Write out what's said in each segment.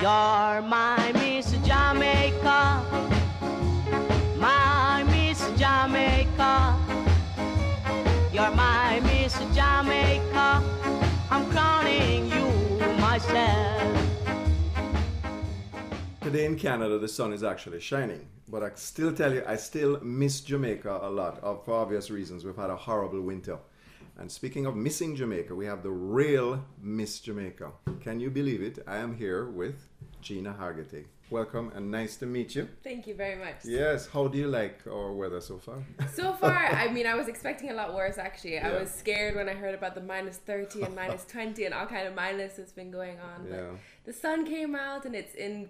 You're my Miss Jamaica, my Miss Jamaica. You're my Miss Jamaica. I'm crowning you myself. Today in Canada, the sun is actually shining, but I still tell you, I still miss Jamaica a lot uh, for obvious reasons. We've had a horrible winter. And speaking of missing Jamaica, we have the real Miss Jamaica. Can you believe it? I am here with Gina Hargitay. Welcome and nice to meet you. Thank you very much. Yes, how do you like our weather so far? So far, I mean, I was expecting a lot worse actually. Yeah. I was scared when I heard about the minus 30 and minus 20 and all kind of minus that's been going on. But Yeah. the sun came out and it's in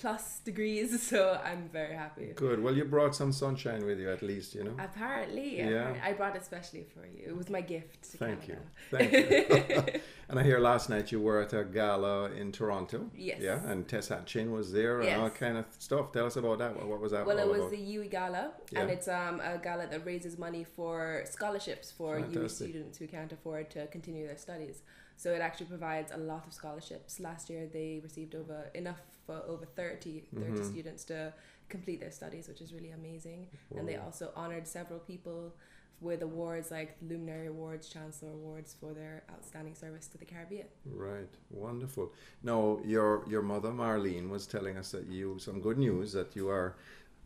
plus degrees, so I'm very happy. Good. Well, you brought some sunshine with you at least, you know. Apparently, Yeah. apparently- I brought it especially for you. It was my gift to Thank you. Thank you. and I hear last night you were at a gala in Toronto. Yes. Yeah, and Tessanne Chin was there and all kind of stuff. Tell us about that. What, what was that Well, it was about? the UWI Gala, Yeah. and it's um, a gala that raises money for scholarships for UWI students who can't afford to continue their studies. So it actually provides a lot of scholarships. Last year, they received over enough for over 30, 30 Mm-hmm. students to complete their studies, which is really amazing. And they also honored several people with awards like Luminary Awards, Chancellor Awards for their outstanding service to the Caribbean. Right, wonderful. Now, your your mother Marlene was telling us that you some good news that you are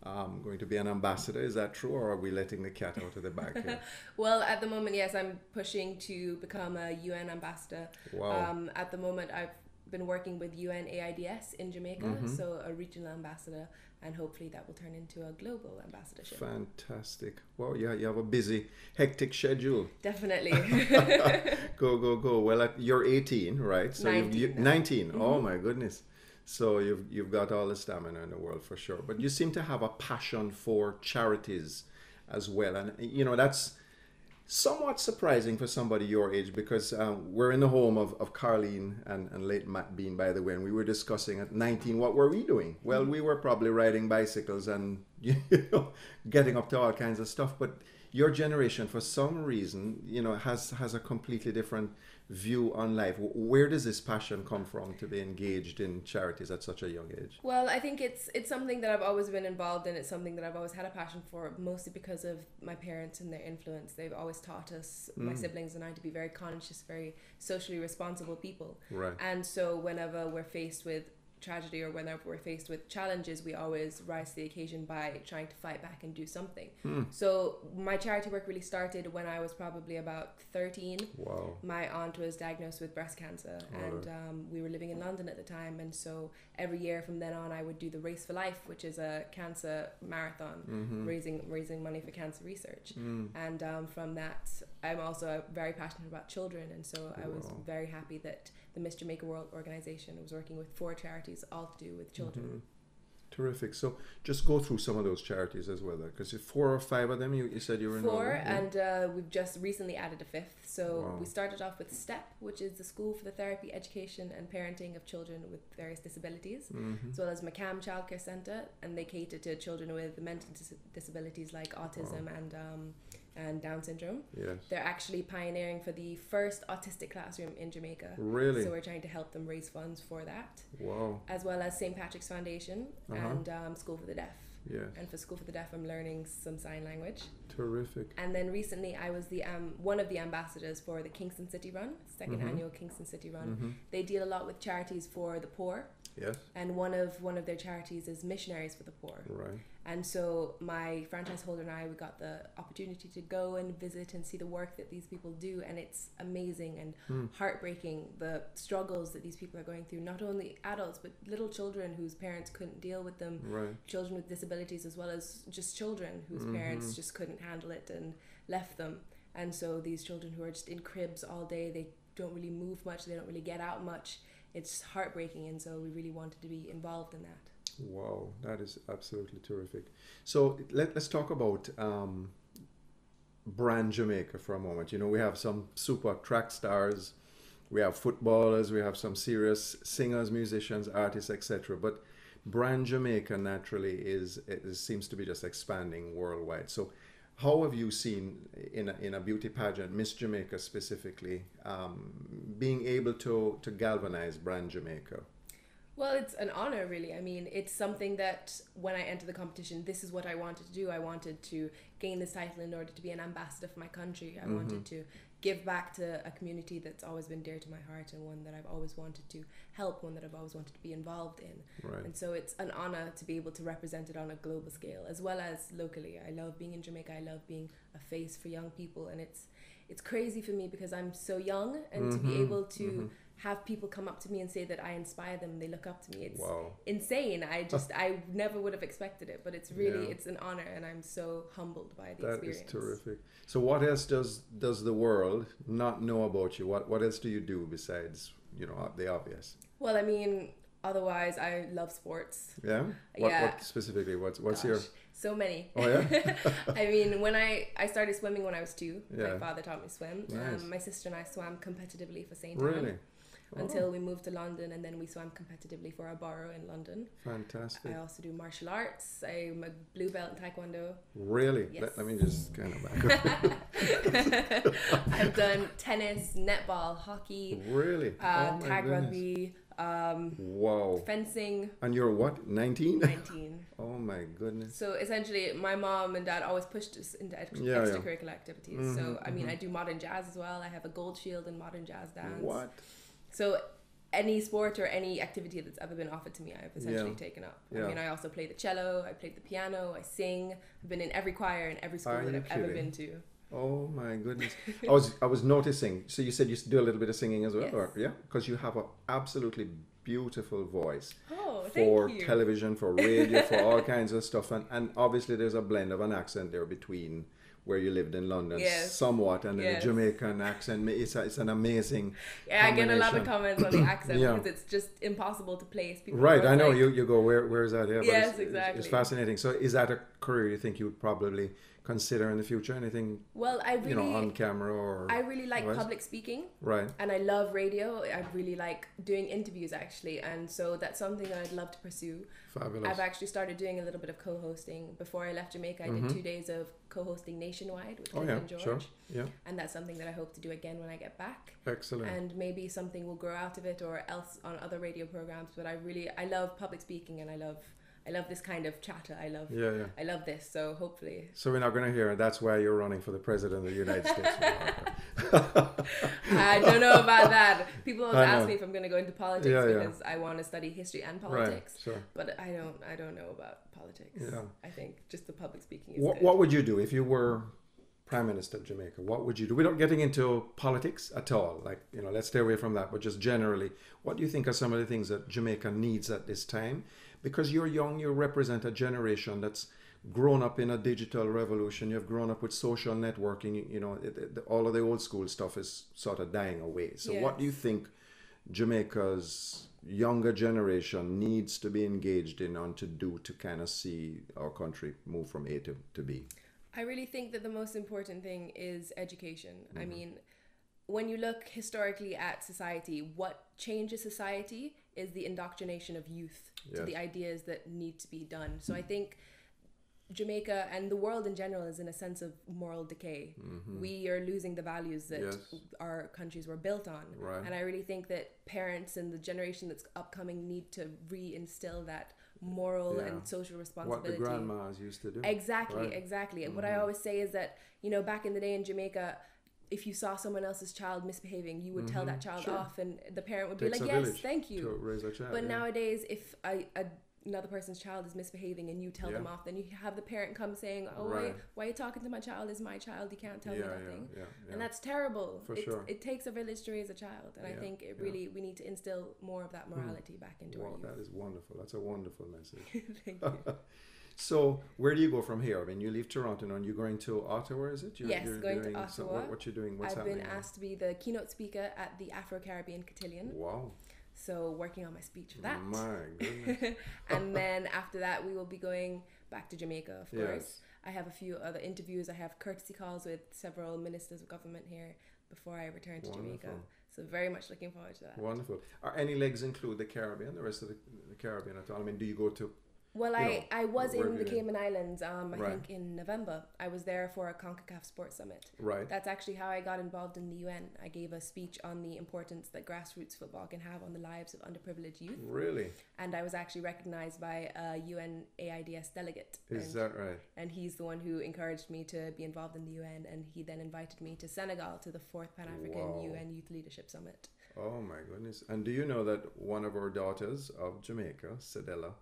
um, going to be an ambassador. Is that true, or are we letting the cat out of the bag here? Well, at the moment, yes, I'm pushing to become a UN ambassador. Wow. Um, at the moment, I've been working with UNAIDS in Jamaica, Mm-hmm. so a regional ambassador, and hopefully that will turn into a global ambassadorship. Fantastic. Well, yeah, you have a busy, hectic schedule. Definitely. Go, go, go. Well, at, you're 18, right? So you've, you, 19 now. 19. Oh my goodness. So you've you've got all the stamina in the world for sure. But you seem to have a passion for charities as well, and you know that's somewhat surprising for somebody your age because um, we're in the home of, of Carlene and, and late Matt Bean, by the way, and we were discussing at 19 what were we doing? Well, we were probably riding bicycles and you know getting up to all kinds of stuff. But your generation, for some reason, you know, has has a completely different view on life. Where does this passion come from to be engaged in charities at such a young age? Well, I think it's it's something that I've always been involved in. It's something that I've always had a passion for, mostly because of my parents and their influence. They've always taught us, Mm. my siblings and I, to be very conscious, very socially responsible people. Right. And so, whenever we're faced with tragedy or whenever we're faced with challenges, we always rise to the occasion by trying to fight back and do something. Hmm. So, my charity work really started when I was probably about 13 Wow. my aunt was diagnosed with breast cancer and um, we were living in london at the time and so every year from then on i would do the race for life which is a cancer marathon Mm-hmm. raising raising money for cancer research Mm. and um, from that i'm also very passionate about children and so i was very happy that the miss jamaica world organization was working with four charities all to do with children Mm-hmm. Terrific. So just go through some of those charities as well, because four or five of them you, you said you were four in? Yeah. and uh, we've just recently added a fifth so Wow. we started off with step which is the school for the therapy education and parenting of children with various disabilities Mm-hmm. as well as McCam childcare center and they cater to children with mental dis- disabilities like autism and um, and down syndrome Yes. they're actually pioneering for the first autistic classroom in jamaica Really? so we're trying to help them raise funds for that Wow. as well as st patrick's foundation Uh-huh. and um, school for the deaf Yes. and for school for the deaf i'm learning some sign language Terrific. and then recently, I was the um, one of the ambassadors for the Kingston City Run, 2nd Mhm. annual Kingston City Run. Mm-hmm. They deal a lot with charities for the poor, Yes. and one of one of their charities is Missionaries for the Poor. Right. And so my franchise holder and I, we got the opportunity to go and visit and see the work that these people do, and it's amazing and Hmm. heartbreaking the struggles that these people are going through. Not only adults, but little children whose parents couldn't deal with them Right. children with disabilities as well as just children whose Mhm. parents just couldn't handle it and left them. And so these children who are just in cribs all day, they don't really move much, they don't really get out much. It's heartbreaking, and so we really wanted to be involved in that. Wow, that is absolutely terrific. So let, let's talk about um, brand Jamaica for a moment. You know, we have some super track stars, we have footballers, we have some serious singers, musicians, artists, etc. But brand Jamaica naturally is it seems to be just expanding worldwide. So how have you seen in a, in a beauty pageant, Miss Jamaica specifically, um, being able to to galvanize brand Jamaica? Well, it's an honor, really. I mean, it's something that when I entered the competition, this is what I wanted to do. I wanted to gain this title in order to be an ambassador for my country. I mm-hmm. wanted to give back to a community that's always been dear to my heart and one that I've always wanted to help, one that I've always wanted to be involved in. Right. And so it's an honor to be able to represent it on a global scale as well as locally. I love being in Jamaica. I love being a face for young people, and it's it's crazy for me because I'm so young, and to be mm-hmm. able to mm-hmm. Have people come up to me and say that I inspire them, they look up to me. It's Wow. insane. I just I never would have expected it, but it's really Yeah. it's an honor, and I'm so humbled by the That is experience. terrific. So, what else does does the world not know about you? What what else do you do besides you know the obvious? Well, I mean, otherwise I love sports. Yeah. What, Yeah. what specifically? What's what's your? So many. Oh yeah. I mean, when I I started swimming when I was two, Yeah. my father taught me to swim. Nice. Um, my sister and I swam competitively for Saint really? Ann until we moved to London, and then we swam competitively for our borough in London. Fantastic. I also do martial arts. I'm a blue belt in Taekwondo. Really? Yes. Let, let me just kind of back up. I've done tennis, netball, hockey, really? uh, Oh, tag goodness. rugby, um, Wow. fencing. And you're what? 19? 19. oh my goodness. So essentially, my mom and dad always pushed us into Yeah, yeah. extracurricular activities. so I mean, I do modern jazz as well. I have a gold shield in modern jazz dance. What? So any sport or any activity that's ever been offered to me, I've essentially Yeah. taken up. Yeah. I mean, I also play the cello. I played the piano. I sing. I've been in every choir in every school Are that I've ever been to. Oh my goodness. I was I was noticing. So you said you do a little bit of singing as well, Yes. or yeah, because you have an absolutely beautiful voice Oh, for thank you. television, for radio, for all kinds of stuff, and and obviously there's a blend of an accent there between where you lived in London, Yes. somewhat, and Yes. the Jamaican accent. It's a, it's an amazing. yeah, I get a lot of comments on the accent Yeah. because it's just impossible to place. People Right, I know like- you, you go where where is that? Yeah, Yes, it's, it's- exactly. It's fascinating. So, is that a career you think you would probably consider in the future? Anything Well, I really, you know on camera or I really like otherwise? public speaking. right? and I love radio. I really like doing interviews actually, and so that's something that I'd love to pursue. Fabulous. I've actually started doing a little bit of co-hosting. Before I left Jamaica, I did two days of co-hosting nationwide with Mm-hmm. oh Cliff yeah, and George, sure, yeah, and that's something that I hope to do again when I get back. excellent. And maybe something will grow out of it, or else on other radio programs. But I really, I love public speaking, and I love, I love this kind of chatter. I love, yeah, yeah. I love this. So hopefully, So we're not going to hear it. That's why you're running for the president of the United States. I don't know about that. People always ask me if I'm going to go into politics Yeah, because I want to study history and politics. right, sure. But I don't I don't know about politics. Yeah. I think just the public speaking is What, what would you do if you were prime minister of Jamaica? What would you do? Without getting into politics at all, like you know, let's stay away from that. But just generally, what do you think are some of the things that Jamaica needs at this time? Because you're young, you represent a generation that's grown up in a digital revolution. You've grown up with social networking. You, know, it, it- all of the old school stuff is sort of dying away. So, what do you think Jamaica's younger generation needs to be engaged in on to do to kind of see our country move from A to, to B? I really think that the most important thing is education. Mm-hmm. I mean, when you look historically at society, what changes society is the indoctrination of youth to the ideas that need to be done. So I think Jamaica and the world in general is in a sense of moral decay. We are losing the values that Mm-hmm. Yes. our countries were built on. Right. And I really think that parents and the generation that's upcoming need to re-instill that moral Yeah. and social responsibility. What the grandmas used to do. Exactly, Right. exactly. And Mm-hmm. what I always say is that, you know, back in the day in Jamaica, if you saw someone else's child misbehaving, you would tell that child Mm-hmm. Sure. off, and the parent would Takes be like, "Yes, thank you." child. But yeah. nowadays, if a, another person's child is misbehaving and you tell them off, then you have the parent come saying, "Oh, why, Right. why are you talking to my child? Is my child? You can't tell yeah, me yeah, nothing." yeah, yeah. And that's terrible. For it, sure. it takes a village to raise a child, and I think it yeah. really we need to instill more of that morality back into Wow, our that youth. is wonderful. That's a wonderful message. Thank you. So, where do you go from here? I mean, you leave Toronto and you're going to Ottawa, is it? You're, Yes, going to Ottawa. what, what you doing? What's I've been now? asked to be the keynote speaker at the Afro Caribbean Cotillion. Wow. So working on my speech for that. My goodness. and then after that, we will be going back to Jamaica, of course. Yes. I have a few other interviews. I have courtesy calls with several ministers of government here before I return to Jamaica. Wonderful. So very much looking forward to that. Wonderful. Are any legs include the Caribbean, the rest of the, the Caribbean at all? I mean, do you go to Well, you I, know, I was in the? Cayman Islands, um, I Right. think in November. I was there for a CONCACAF Sports Summit. Right. That's actually how I got involved in the UN. I gave a speech on the importance that grassroots football can have on the lives of underprivileged youth. Really? And I was actually recognized by a UN AIDS delegate. Is and, that right? and he's the one who encouraged me to be involved in the UN. And he then invited me to Senegal to the fourth Pan African Wow. UN Youth Leadership Summit. Oh my goodness! And do you know that one of our daughters of Jamaica, Cedella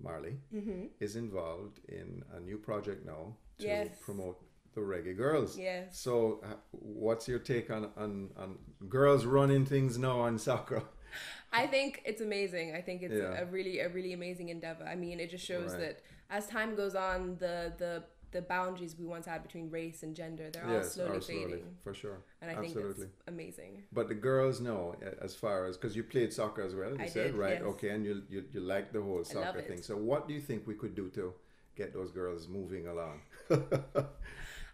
Marley, Mm-hmm. is involved in a new project now to Yes. promote the Reggae Girlz. Yes. So, uh, what's your take on, on on girls running things now on soccer? I think it's amazing. I think it's Yeah. a really a really amazing endeavor. I mean, it just shows Right. that as time goes on, the the the boundaries we once had between race and gender they're all yes, slowly fading, for sure. and I absolutely. think it's amazing. But the girls know, as far as because you played soccer as well, you I said, did, right? yes. Okay, and you, you you like the whole soccer thing. So, what do you think we could do to get those girls moving along?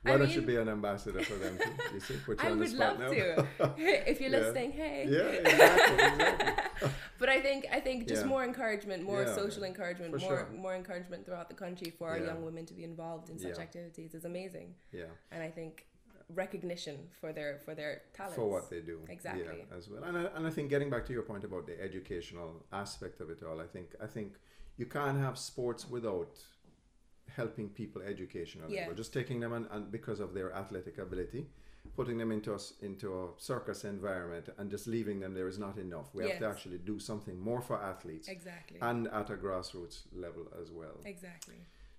Why I don't you be an ambassador for them? Too? You see, put you I on the would spot love now. to. if you're Yeah. listening, hey. yeah, exactly, exactly. But I think I think just Yeah. more encouragement, more Yeah, social encouragement, more sure. more encouragement throughout the country for our young women to be involved in such activities is amazing. Yeah, And I think recognition for their for their talents. for what they do. Exactly. As well. And I, and I think getting back to your point about the educational aspect of it all, I think I think you can't have sports without helping people educationally. Yeah. We're just taking them and because of their athletic ability, putting them into us into a circus environment and just leaving them there is not enough. We have to actually do something more for athletes Exactly. and at a grassroots level as well. exactly.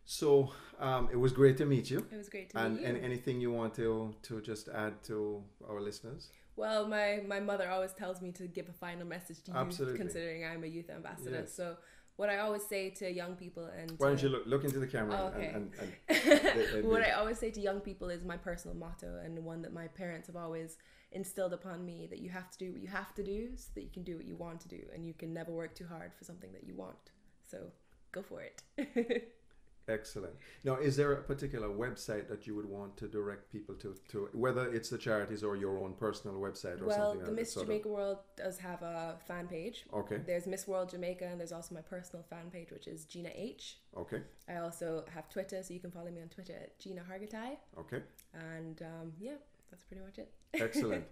So um, it was great to meet you. It was great to And, meet you. and anything you want to to just add to our listeners? Well, my, my mother always tells me to give a final message to youth, considering I'm a youth ambassador. Yes. So, what I always say to young people and Why don't you look, look into the camera Oh, okay. and, and, and and- what I always say to young people is my personal motto and one that my parents have always instilled upon me that you have to do what you have to do so that you can do what you want to do and you can never work too hard for something that you want. So, go for it. excellent. Now, is there a particular website that you would want to direct people to, to whether it's the charities or your own personal website or well, something? the like Miss that sort Jamaica World does have a fan page. Okay, There's Miss World Jamaica and there's also my personal fan page which is Gina H. okay, I also have Twitter, so you can follow me on Twitter at Gina Hargitay. okay. And um, yeah, that's pretty much it. Excellent.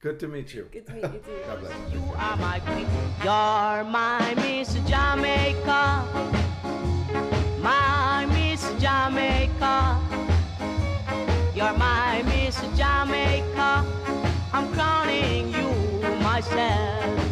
Good to meet you. Good to meet you too. God bless. You are my queen. You're my Miss Jamaica. Jamaica. You're my Miss Jamaica. I'm crowning you myself.